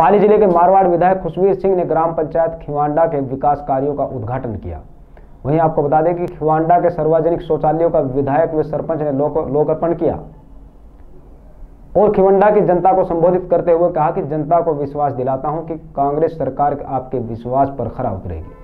पाली ज़िले के मारवाड़ विधायक खुशवीर सिंह ने ग्राम पंचायत खिवांडा के विकास कार्यों का उद्घाटन किया। वहीं आपको बता दें कि खिवांडा के सार्वजनिक शौचालयों का विधायक व सरपंच ने लोकार्पण किया। और खिवंडा की जनता को संबोधित करते हुए कहा कि जनता को विश्वास दिलाता हूँ कि कांग्रेस सरकार आपके विश्वास पर खरा उतरेगी।